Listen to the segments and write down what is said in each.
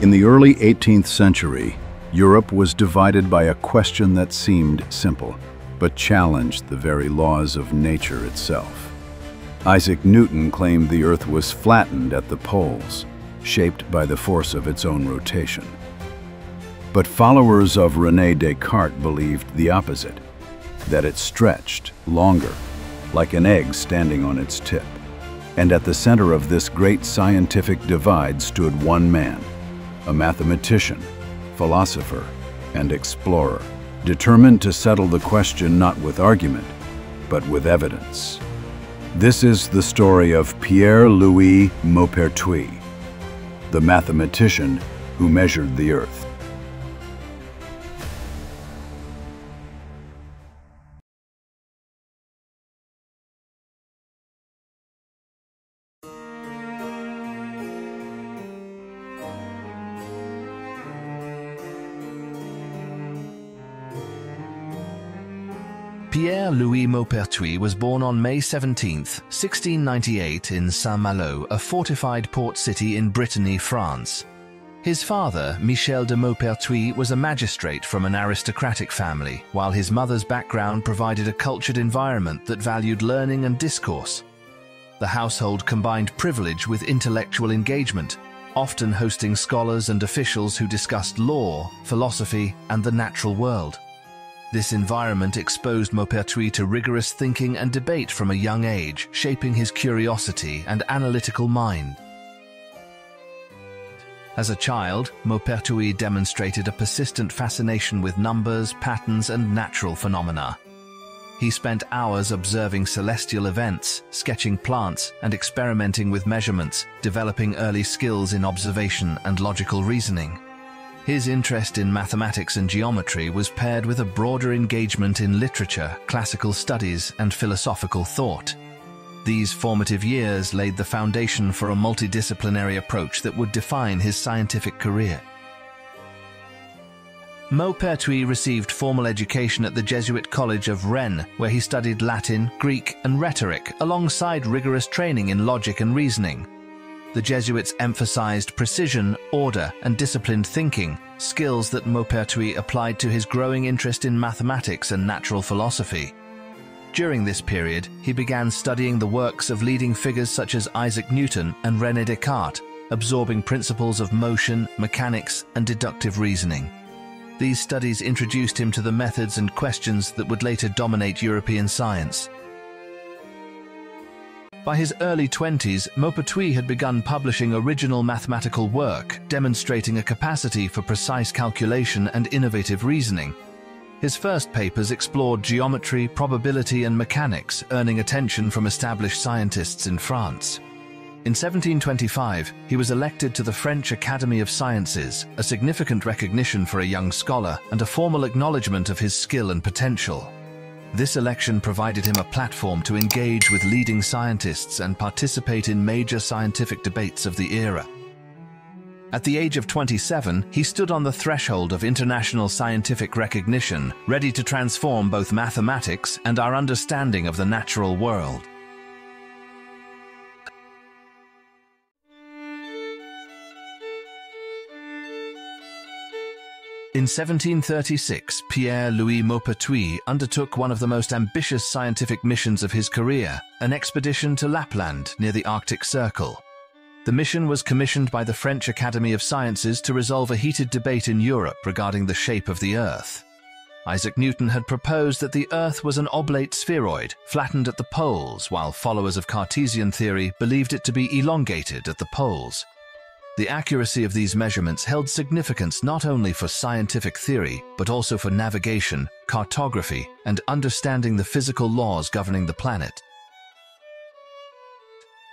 In the early 18th century, Europe was divided by a question that seemed simple, but challenged the very laws of nature itself. Isaac Newton claimed the Earth was flattened at the poles, shaped by the force of its own rotation. But followers of René Descartes believed the opposite, that it stretched longer, like an egg standing on its tip. And at the center of this great scientific divide stood one man, a mathematician, philosopher, and explorer, determined to settle the question not with argument, but with evidence. This is the story of Pierre-Louis Maupertuis, the mathematician who measured the Earth. Pierre-Louis Maupertuis was born on May 17, 1698 in Saint-Malo, a fortified port city in Brittany, France. His father, Michel de Maupertuis, was a magistrate from an aristocratic family, while his mother's background provided a cultured environment that valued learning and discourse. The household combined privilege with intellectual engagement, often hosting scholars and officials who discussed law, philosophy, and the natural world. This environment exposed Maupertuis to rigorous thinking and debate from a young age, shaping his curiosity and analytical mind. As a child, Maupertuis demonstrated a persistent fascination with numbers, patterns, and natural phenomena. He spent hours observing celestial events, sketching plants, and experimenting with measurements, developing early skills in observation and logical reasoning. His interest in mathematics and geometry was paired with a broader engagement in literature, classical studies, and philosophical thought. These formative years laid the foundation for a multidisciplinary approach that would define his scientific career. Maupertuis received formal education at the Jesuit College of Rennes, where he studied Latin, Greek, and rhetoric, alongside rigorous training in logic and reasoning the Jesuits emphasized precision, order, and disciplined thinking, skills that Maupertuis applied to his growing interest in mathematics and natural philosophy. During this period, he began studying the works of leading figures such as Isaac Newton and René Descartes, absorbing principles of motion, mechanics, and deductive reasoning. These studies introduced him to the methods and questions that would later dominate European science. By his early 20s, Maupertuis had begun publishing original mathematical work, demonstrating a capacity for precise calculation and innovative reasoning. His first papers explored geometry, probability, and mechanics, earning attention from established scientists in France. In 1725, he was elected to the French Academy of Sciences, a significant recognition for a young scholar and a formal acknowledgement of his skill and potential. This election provided him a platform to engage with leading scientists and participate in major scientific debates of the era. At the age of 27, he stood on the threshold of international scientific recognition, ready to transform both mathematics and our understanding of the natural world. In 1736, Pierre-Louis Maupertuis undertook one of the most ambitious scientific missions of his career, an expedition to Lapland near the Arctic Circle. The mission was commissioned by the French Academy of Sciences to resolve a heated debate in Europe regarding the shape of the Earth. Isaac Newton had proposed that the Earth was an oblate spheroid, flattened at the poles, while followers of Cartesian theory believed it to be elongated at the poles. The accuracy of these measurements held significance not only for scientific theory, but also for navigation, cartography, and understanding the physical laws governing the planet.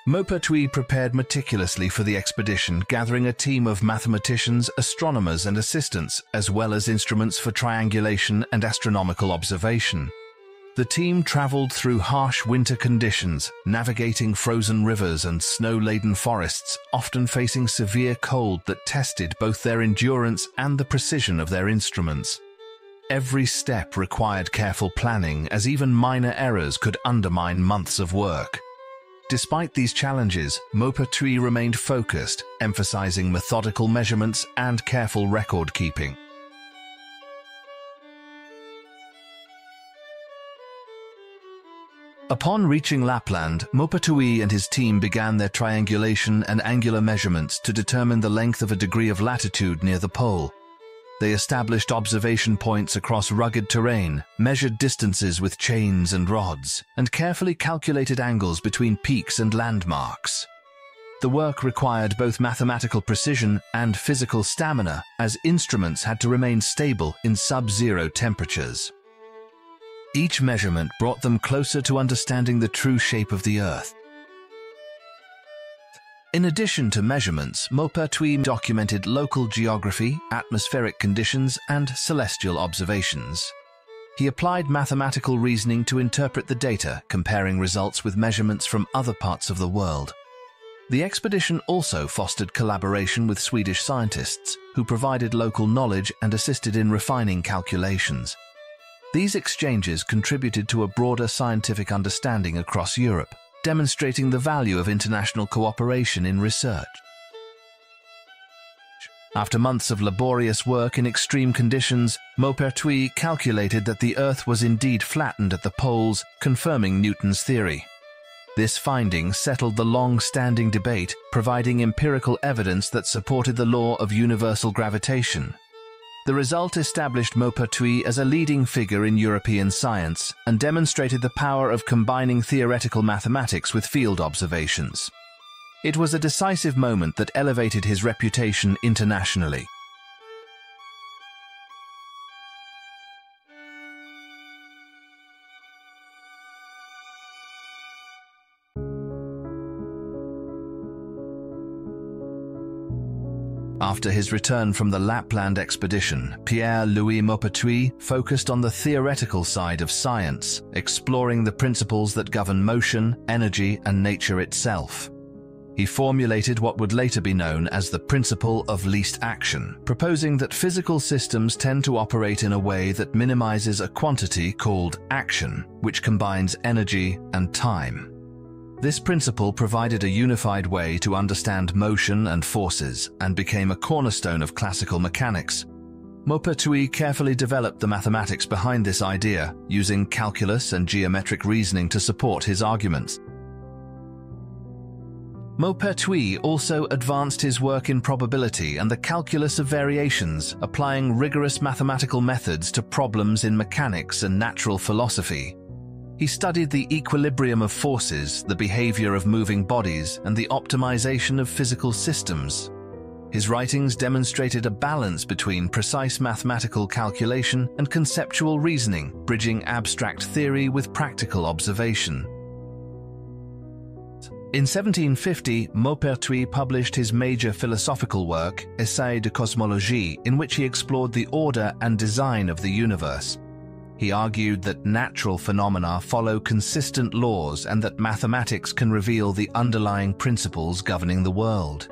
Maupertuis prepared meticulously for the expedition, gathering a team of mathematicians, astronomers, and assistants, as well as instruments for triangulation and astronomical observation. The team traveled through harsh winter conditions, navigating frozen rivers and snow-laden forests, often facing severe cold that tested both their endurance and the precision of their instruments. Every step required careful planning, as even minor errors could undermine months of work. Despite these challenges, Maupertuis remained focused, emphasizing methodical measurements and careful record Upon reaching Lapland, Maupertuis and his team began their triangulation and angular measurements to determine the length of a degree of latitude near the pole. They established observation points across rugged terrain, measured distances with chains and rods, and carefully calculated angles between peaks and landmarks. The work required both mathematical precision and physical stamina, as instruments had to remain stable in sub-zero temperatures. Each measurement brought them closer to understanding the true shape of the Earth. In addition to measurements, Maupertuis documented local geography, atmospheric conditions, and celestial observations. He applied mathematical reasoning to interpret the data, comparing results with measurements from other parts of the world. The expedition also fostered collaboration with Swedish scientists, who provided local knowledge and assisted in refining calculations. These exchanges contributed to a broader scientific understanding across Europe, demonstrating the value of international cooperation in research. After months of laborious work in extreme conditions, Maupertuis calculated that the Earth was indeed flattened at the poles, confirming Newton's theory. This finding settled the long-standing debate, providing empirical evidence that supported the law of universal gravitation. The result established Maupertuis as a leading figure in European science and demonstrated the power of combining theoretical mathematics with field observations. It was a decisive moment that elevated his reputation internationally. After his return from the Lapland expedition, Pierre-Louis Maupertuis focused on the theoretical side of science, exploring the principles that govern motion, energy, and nature itself. He formulated what would later be known as the principle of least action, proposing that physical systems tend to operate in a way that minimizes a quantity called action, which combines energy and time. This principle provided a unified way to understand motion and forces and became a cornerstone of classical mechanics. Maupertuis carefully developed the mathematics behind this idea, using calculus and geometric reasoning to support his arguments. Maupertuis also advanced his work in probability and the calculus of variations, applying rigorous mathematical methods to problems in mechanics and natural philosophy. He studied the equilibrium of forces, the behavior of moving bodies, and the optimization of physical systems. His writings demonstrated a balance between precise mathematical calculation and conceptual reasoning, bridging abstract theory with practical observation. In 1750, Maupertuis published his major philosophical work, Essai de cosmologie, in which he explored the order and design of the universe. He argued that natural phenomena follow consistent laws and that mathematics can reveal the underlying principles governing the world.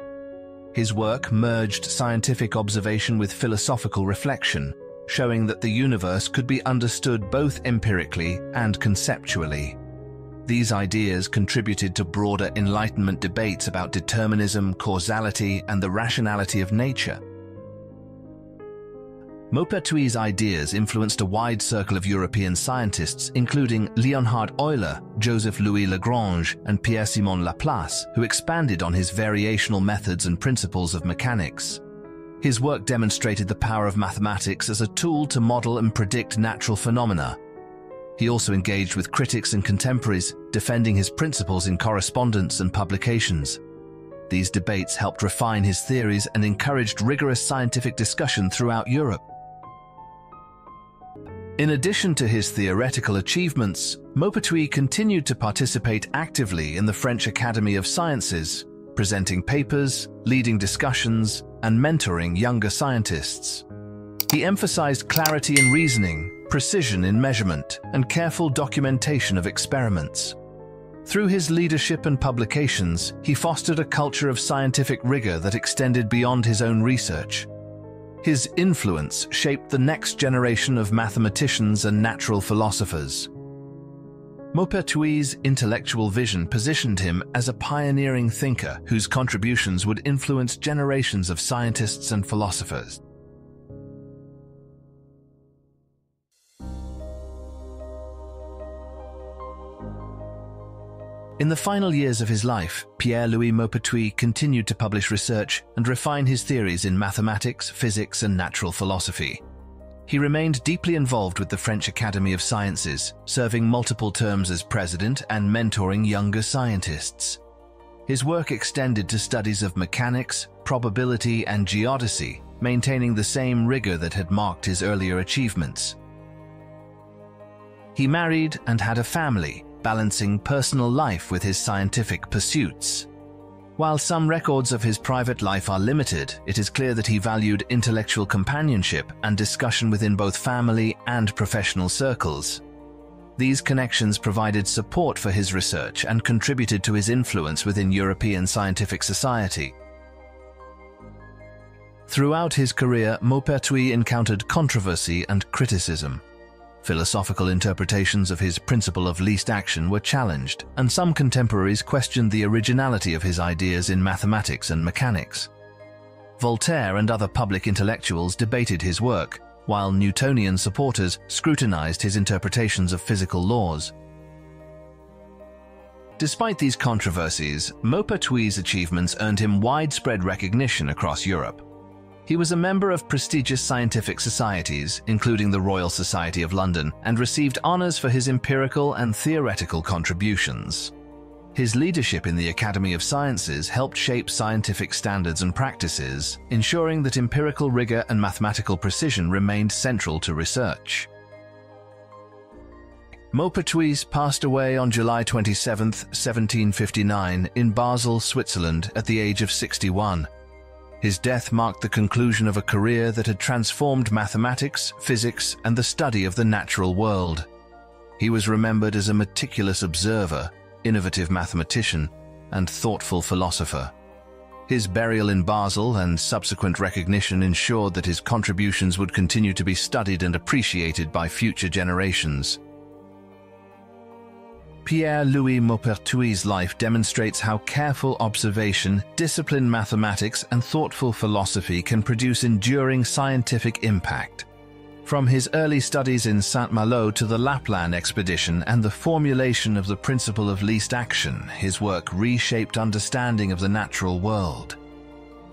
His work merged scientific observation with philosophical reflection, showing that the universe could be understood both empirically and conceptually. These ideas contributed to broader Enlightenment debates about determinism, causality, and the rationality of nature. Maupertuis' ideas influenced a wide circle of European scientists, including Leonhard Euler, Joseph-Louis Lagrange, and Pierre-Simon Laplace, who expanded on his variational methods and principles of mechanics. His work demonstrated the power of mathematics as a tool to model and predict natural phenomena. He also engaged with critics and contemporaries, defending his principles in correspondence and publications. These debates helped refine his theories and encouraged rigorous scientific discussion throughout Europe. In addition to his theoretical achievements, Maupertuis continued to participate actively in the French Academy of Sciences, presenting papers, leading discussions, and mentoring younger scientists. He emphasized clarity in reasoning, precision in measurement, and careful documentation of experiments. Through his leadership and publications, he fostered a culture of scientific rigor that extended beyond his own research, his influence shaped the next generation of mathematicians and natural philosophers. Maupertuis's intellectual vision positioned him as a pioneering thinker whose contributions would influence generations of scientists and philosophers. In the final years of his life, Pierre-Louis Maupertuis continued to publish research and refine his theories in mathematics, physics, and natural philosophy. He remained deeply involved with the French Academy of Sciences, serving multiple terms as president and mentoring younger scientists. His work extended to studies of mechanics, probability, and geodesy, maintaining the same rigor that had marked his earlier achievements. He married and had a family, balancing personal life with his scientific pursuits. While some records of his private life are limited, it is clear that he valued intellectual companionship and discussion within both family and professional circles. These connections provided support for his research and contributed to his influence within European scientific society. Throughout his career, Maupertuis encountered controversy and criticism. Philosophical interpretations of his principle of least action were challenged, and some contemporaries questioned the originality of his ideas in mathematics and mechanics. Voltaire and other public intellectuals debated his work, while Newtonian supporters scrutinized his interpretations of physical laws. Despite these controversies, Maupertuis's achievements earned him widespread recognition across Europe. He was a member of prestigious scientific societies, including the Royal Society of London, and received honours for his empirical and theoretical contributions. His leadership in the Academy of Sciences helped shape scientific standards and practices, ensuring that empirical rigor and mathematical precision remained central to research. Maupertuis passed away on July 27, 1759, in Basel, Switzerland, at the age of 61. His death marked the conclusion of a career that had transformed mathematics, physics, and the study of the natural world. He was remembered as a meticulous observer, innovative mathematician, and thoughtful philosopher. His burial in Basel and subsequent recognition ensured that his contributions would continue to be studied and appreciated by future generations. Pierre-Louis Maupertuis's life demonstrates how careful observation, disciplined mathematics, and thoughtful philosophy can produce enduring scientific impact. From his early studies in Saint-Malo to the Lapland expedition and the formulation of the principle of least action, his work reshaped understanding of the natural world.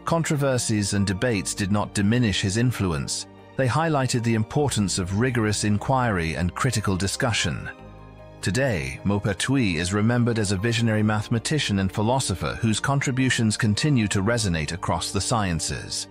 Controversies and debates did not diminish his influence. They highlighted the importance of rigorous inquiry and critical discussion. Today, Maupertuis is remembered as a visionary mathematician and philosopher whose contributions continue to resonate across the sciences.